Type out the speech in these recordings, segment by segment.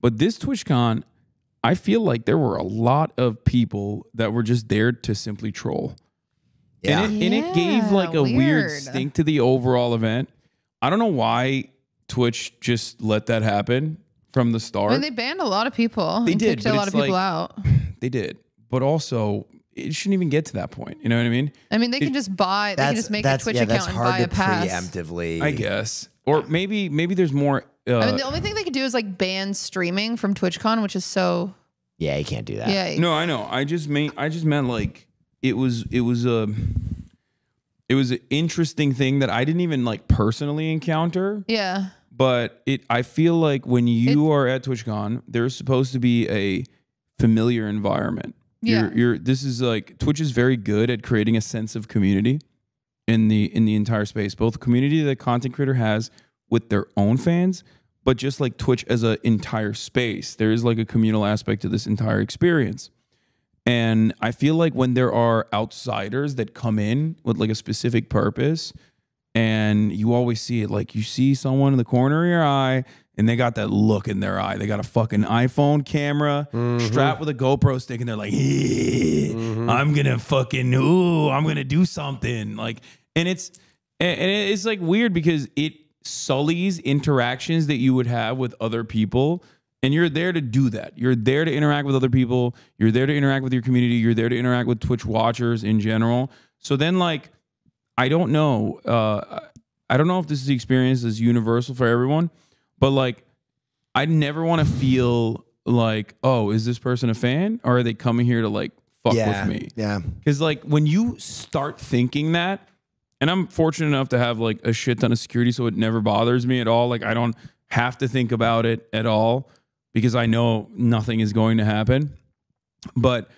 But this TwitchCon, I feel like there were a lot of people that were just there to simply troll. Yeah. And it, and it gave like a weird. weird. stink to the overall event. I don't know why Twitch just let that happen from the start. I mean, they banned a lot of people. They and did, kicked a lot of people like- out. they did. But also, it shouldn't even get to that point. You know what I mean? I mean, they can just buy. They can just make a that's Twitch yeah, account that's and hard buy to a pass. preemptively. I guess. Or maybe maybe there's more. Uh, I mean, the only thing they could do is like ban streaming from TwitchCon, which is so Yeah, you can't do that. yeah. No, I know. I just mean I just meant like it was it was a it was an interesting thing that I didn't even like personally encounter, Yeah. but it I feel like when you are at TwitchCon, there's supposed to be a familiar environment. Yeah. You're, you're this is like Twitch is very good at creating a sense of community in the in the entire space, both community that content creator has with their own fans, but just like Twitch as an entire space, there is like a communal aspect to this entire experience. And I feel like when there are outsiders that come in with like a specific purpose, and you always see it like you see someone in the corner of your eye and they got that look in their eye. They got a fucking iPhone camera strapped with a GoPro stick and they're like, "Eh, I'm gonna fucking ooh, I'm gonna do something. Like, and it's and and it's like weird because it sullies interactions that you would have with other people. And you're there to do that. You're there to interact with other people. You're there to interact with your community. You're there to interact with Twitch watchers in general. So then, like, I don't know. Uh, I don't know if this is the experience is universal for everyone, but like, I never want to feel like, oh, is this person a fan, or are they coming here to like fuck yeah, with me? Yeah. Because like when you start thinking that, and I'm fortunate enough to have like a shit ton of security, so it never bothers me at all. Like I don't have to think about it at all because I know nothing is going to happen. But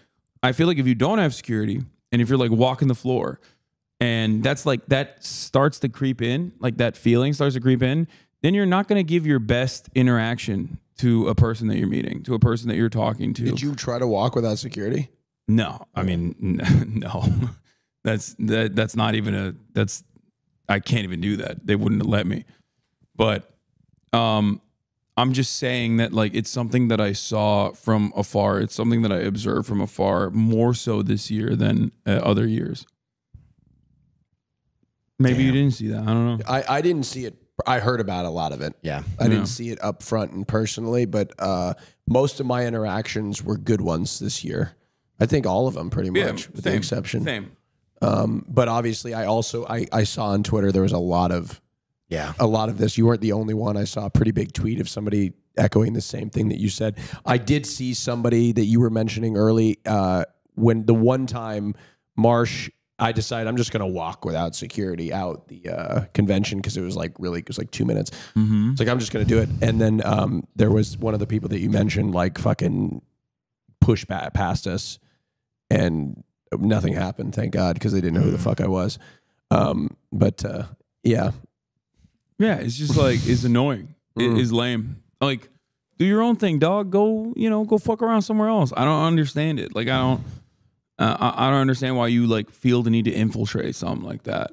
I feel like if you don't have security and if you're like walking the floor and that's like that starts to creep in, like that feeling starts to creep in, then you're not going to give your best interaction to a person that you're meeting, to a person that you're talking to. Did you try to walk without security? No, I mean no. That's that that's not even a that's I can't even do that. They wouldn't have let me. But um I'm just saying that like it's something that I saw from afar. It's something that I observed from afar more so this year than uh, other years. Maybe you didn't see that. I don't know. I, I didn't see it. I heard about a lot of it. Yeah. I Yeah. didn't see it up front and personally, but uh, most of my interactions were good ones this year. I think all of them, pretty much, with the exception. Same. Um, but obviously, I also I, I saw on Twitter there was a lot of Yeah. a lot of this. You weren't the only one. I saw a pretty big tweet of somebody echoing the same thing that you said. I did see somebody that you were mentioning early uh, when the one time Marche. I decided I'm just gonna walk without security out the uh, convention because it was like really it was like two minutes. Mm-hmm. It's like I'm just gonna do it. And then um, there was one of the people that you mentioned like fucking push back past us, and nothing happened. Thank God because they didn't know who the fuck I was. Um, but uh, yeah, Yeah, it's just like it's annoying. It Mm. lame. Like, do your own thing, dog. Go, you know, go fuck around somewhere else. I don't understand it. Like, I don't, uh, I, I don't understand why you like feel the need to infiltrate something like that.